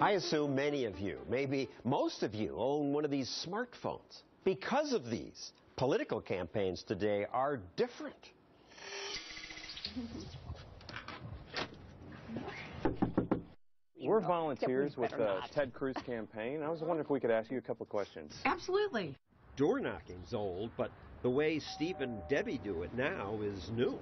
I assume many of you, maybe most of you, own one of these smartphones. Because of these, political campaigns today are different. We're volunteers with the Ted Cruz campaign. I was wondering if we could ask you a couple of questions. Absolutely. Door knocking's old, but the way Steve and Debbie do it now is new.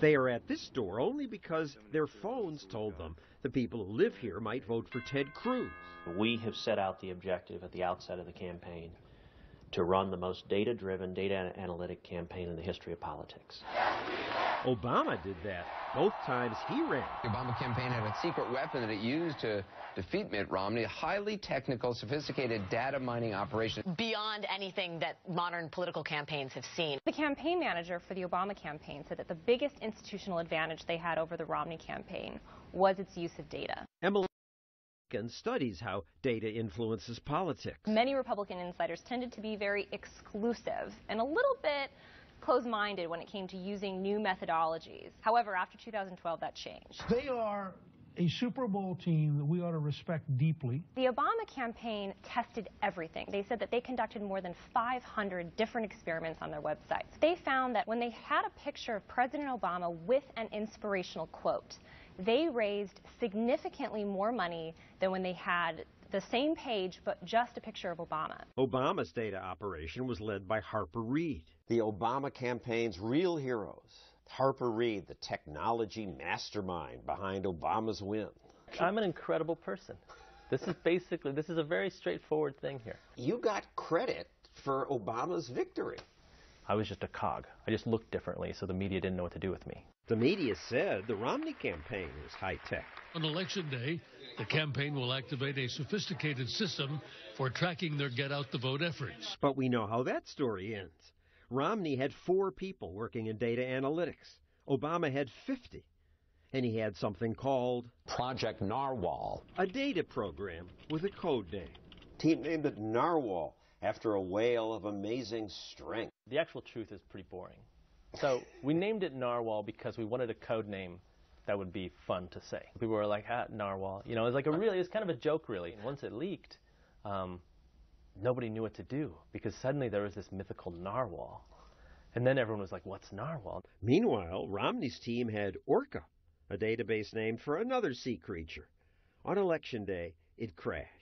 They are at this door only because their phones told them the people who live here might vote for Ted Cruz. We have set out the objective at the outset of the campaign to run the most data driven, data analytic campaign in the history of politics. Obama did that both times he ran. The Obama campaign had a secret weapon that it used to defeat Mitt Romney, a highly technical, sophisticated data mining operation. Beyond anything that modern political campaigns have seen. The campaign manager for the Obama campaign said that the biggest institutional advantage they had over the Romney campaign was its use of data. Emily Lincoln studies how data influences politics. Many Republican insiders tended to be very exclusive and a little bit closed-minded when it came to using new methodologies. However, after 2012, that changed. They are a Super Bowl team that we ought to respect deeply. The Obama campaign tested everything. They said that they conducted more than 500 different experiments on their websites. They found that when they had a picture of President Obama with an inspirational quote, they raised significantly more money than when they had the same page but just a picture of Obama. Obama's data operation was led by Harper Reed. The Obama campaign's real heroes. Harper Reed, the technology mastermind behind Obama's win. I'm an incredible person. This is basically, this is a very straightforward thing here. You got credit for Obama's victory. I was just a cog. I just looked differently, so the media didn't know what to do with me. The media said the Romney campaign was high tech. On election day, the campaign will activate a sophisticated system for tracking their get out the vote efforts. But we know how that story ends. Romney had four people working in data analytics. Obama had 50. And he had something called Project Narwhal, a data program with a code name. He named it Narwhal after a whale of amazing strength. The actual truth is pretty boring. So we named it Narwhal because we wanted a code name that would be fun to say. People were like, ah, Narwhal. You know, it was like a really, it was kind of a joke, really. And once it leaked, um, nobody knew what to do because suddenly there was this mythical narwhal. And then everyone was like, what's narwhal? Meanwhile, Romney's team had Orca, a database named for another sea creature. On election day, it crashed.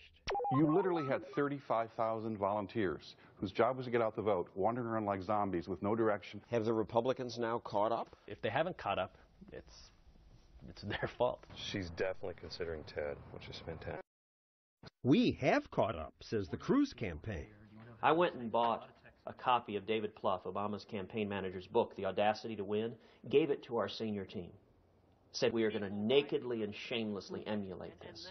You literally had 35,000 volunteers whose job was to get out the vote, wandering around like zombies with no direction. Have the Republicans now caught up? If they haven't caught up, it's it's their fault. She's definitely considering Ted, which is fantastic. We have caught up, says the Cruz campaign. I went and bought a copy of David Plouffe, Obama's campaign manager's book, The Audacity to Win, gave it to our senior team. Said we are going to nakedly and shamelessly emulate this.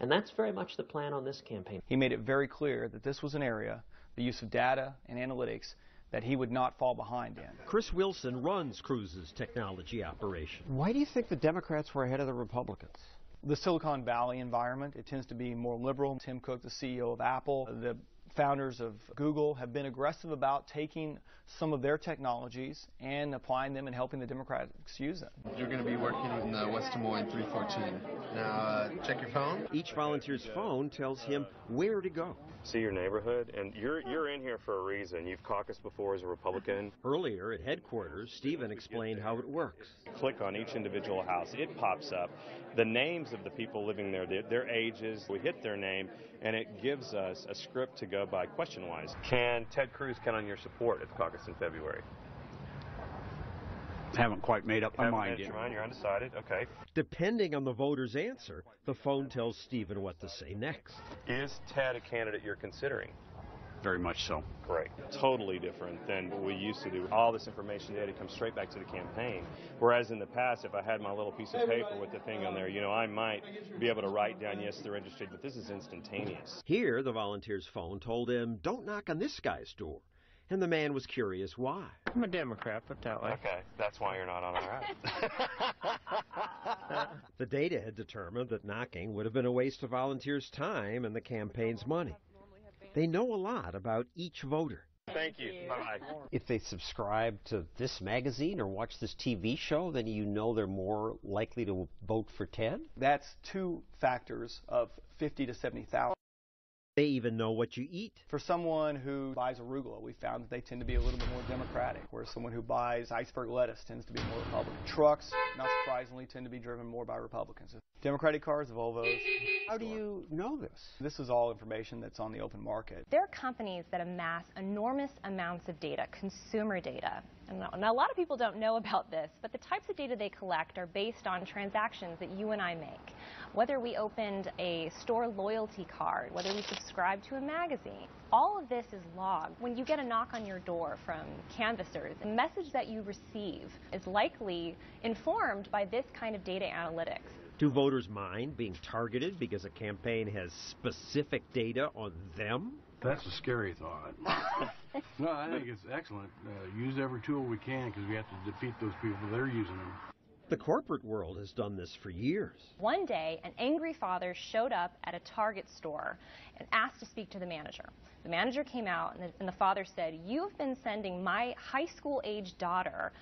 And that's very much the plan on this campaign. He made it very clear that this was an area, the use of data and analytics, that he would not fall behind in. Chris Wilson runs Cruz's technology operation. Why do you think the Democrats were ahead of the Republicans? The Silicon Valley environment, it tends to be more liberal. Tim Cook, the CEO of Apple, the founders of Google have been aggressive about taking some of their technologies and applying them and helping the Democrats use them. You're going to be working in uh, West Des Moines 314. Now, uh, check your phone. Each volunteer's phone tells him where to go. See your neighborhood, and you're you're in here for a reason. You've caucused before as a Republican. Earlier at headquarters, Stephen explained how it works. Click on each individual house. It pops up. The names of the people living there, their, their ages. We hit their name, and it gives us a script to go by question-wise. Can Ted Cruz count on your support at the caucus in February? Haven't quite made up my mind yet. your mind. You're undecided. Okay. Depending on the voter's answer, the phone tells Stephen what to say next. Is Ted a candidate you're considering? Very much so. Great. Totally different than what we used to do. All this information data comes straight back to the campaign. Whereas in the past, if I had my little piece of paper with the thing on there, you know, I might be able to write down, yes, they're interested, but this is instantaneous. Here, the volunteer's phone told him, don't knock on this guy's door. And the man was curious why. I'm a Democrat, put that way. Okay, that's why you're not on our app. The data had determined that knocking would have been a waste of volunteers' time and the campaign's money. They know a lot about each voter. Thank you. Bye. If they subscribe to this magazine or watch this TV show, then you know they're more likely to vote for Ted? That's two factors of 50 to 70,000. They even know what you eat. For someone who buys arugula, we found that they tend to be a little bit more Democratic, whereas someone who buys iceberg lettuce tends to be more Republican. Trucks, not surprisingly, tend to be driven more by Republicans. Democratic cars, Volvos. How do you know this? This is all information that's on the open market. There are companies that amass enormous amounts of data, consumer data. And a lot of people don't know about this, but the types of data they collect are based on transactions that you and I make. Whether we opened a store loyalty card, whether we subscribe to a magazine, all of this is logged. When you get a knock on your door from canvassers, the message that you receive is likely informed by this kind of data analytics. Do voters mind being targeted because a campaign has specific data on them? That's a scary thought. no, I think it's excellent. Uh, use every tool we can because we have to defeat those people. They're using them. The corporate world has done this for years. One day, an angry father showed up at a Target store and asked to speak to the manager. The manager came out, and the, and the father said, You have been sending my high school age daughter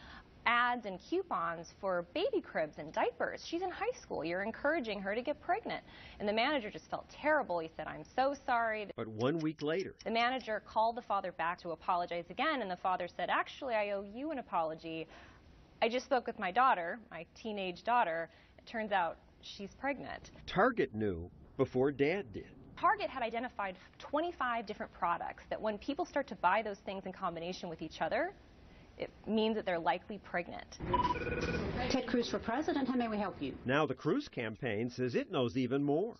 ads and coupons for baby cribs and diapers. She's in high school. You're encouraging her to get pregnant. And the manager just felt terrible. He said, I'm so sorry. But one week later, the manager called the father back to apologize again, and the father said, Actually, I owe you an apology. I just spoke with my daughter, my teenage daughter. It turns out she's pregnant. Target knew before Dad did. Target had identified 25 different products that when people start to buy those things in combination with each other, it means that they're likely pregnant. Ted Cruz for president, how may we help you? Now the Cruz campaign says it knows even more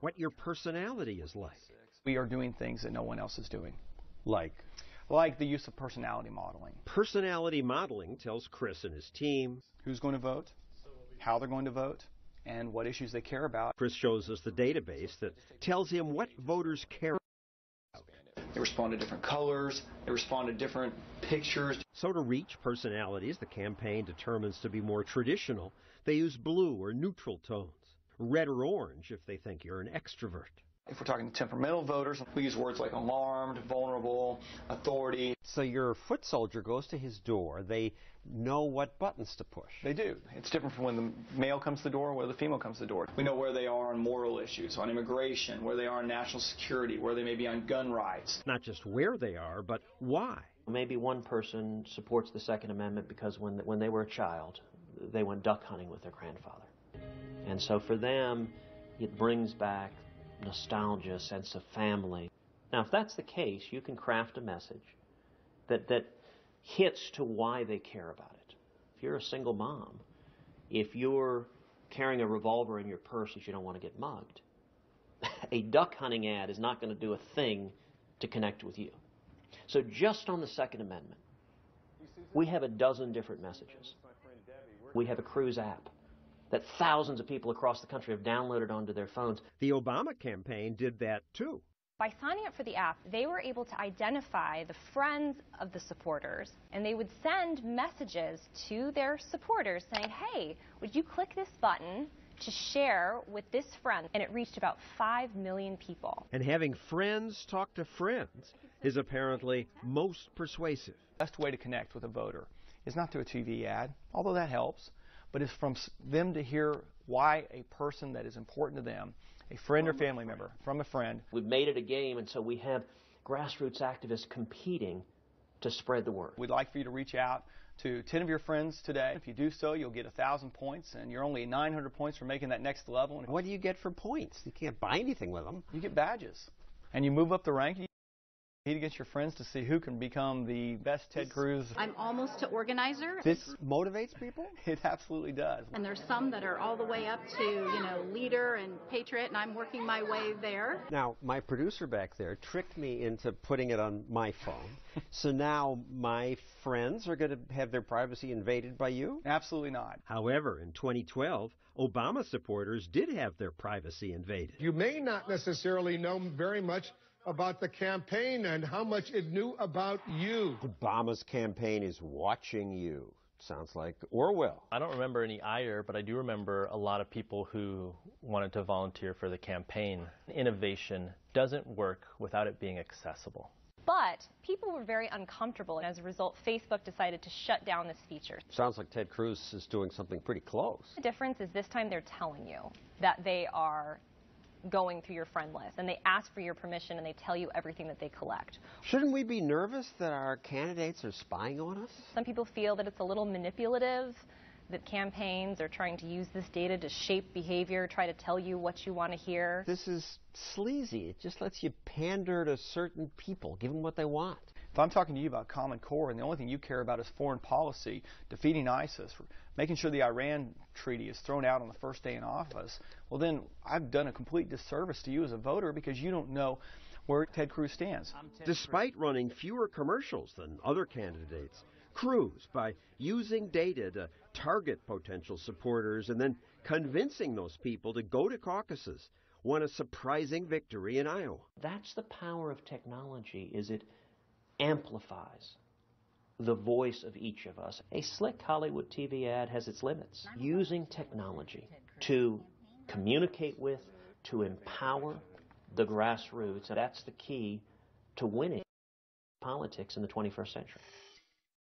what your personality is like. We are doing things that no one else is doing. Like? Like the use of personality modeling. Personality modeling tells Chris and his team who's going to vote, how they're going to vote, and what issues they care about. Chris shows us the database that tells him what voters care they respond to different colors. They respond to different pictures. So to reach personalities the campaign determines to be more traditional, they use blue or neutral tones, red or orange if they think you're an extrovert. If we're talking to temperamental voters, we use words like alarmed, vulnerable, authority. So your foot soldier goes to his door. They know what buttons to push. They do. It's different from when the male comes to the door or where the female comes to the door. We know where they are on moral issues, on immigration, where they are on national security, where they may be on gun rights. Not just where they are, but why. Maybe one person supports the Second Amendment because when, when they were a child, they went duck hunting with their grandfather. And so for them, it brings back nostalgia, sense of family. Now, if that's the case, you can craft a message that, that hits to why they care about it. If you're a single mom, if you're carrying a revolver in your purse because you don't want to get mugged, a duck hunting ad is not going to do a thing to connect with you. So, just on the Second Amendment, we have a dozen different messages. We have a Cruz app that thousands of people across the country have downloaded onto their phones. The Obama campaign did that too. By signing up for the app, they were able to identify the friends of the supporters, and they would send messages to their supporters saying, hey, would you click this button to share with this friend? And it reached about 5 million people. And having friends talk to friends is apparently most persuasive. The best way to connect with a voter is not through a TV ad, although that helps, but it's from them to hear why a person that is important to them a friend or family member from a friend. We've made it a game, and so we have grassroots activists competing to spread the word. We'd like for you to reach out to 10 of your friends today. If you do so, you'll get 1,000 points, and you're only 900 points from making that next level. What do you get for points? You can't buy anything with them. You get badges. And you move up the rank. Compete against your friends to see who can become the best Ted Cruz. I'm almost to organizer. This motivates people? It absolutely does. And there's some that are all the way up to, you know, leader and patriot, and I'm working my way there. Now, my producer back there tricked me into putting it on my phone. so now my friends are going to have their privacy invaded by you? Absolutely not. However, in 2012, Obama supporters did have their privacy invaded. You may not necessarily know very much about the campaign and how much it knew about you. Obama's campaign is watching you. Sounds like Orwell. I don't remember any ire, but I do remember a lot of people who wanted to volunteer for the campaign. Innovation doesn't work without it being accessible. But people were very uncomfortable, and as a result, Facebook decided to shut down this feature. Sounds like Ted Cruz is doing something pretty close. The difference is this time they're telling you that they are going through your friend list and they ask for your permission and they tell you everything that they collect. Shouldn't we be nervous that our candidates are spying on us? Some people feel that it's a little manipulative, that campaigns are trying to use this data to shape behavior, try to tell you what you want to hear. This is sleazy. It just lets you pander to certain people, give them what they want. If I'm talking to you about Common Core and the only thing you care about is foreign policy, defeating ISIS, making sure the Iran treaty is thrown out on the first day in office, well, then I've done a complete disservice to you as a voter because you don't know where Ted Cruz stands. Ted Despite Cruz. running fewer commercials than other candidates, Cruz, by using data to target potential supporters and then convincing those people to go to caucuses, won a surprising victory in Iowa. That's the power of technology, is it amplifies the voice of each of us. A slick Hollywood TV ad has its limits. Using technology to communicate with, to empower the grassroots, that's the key to winning politics in the 21st century.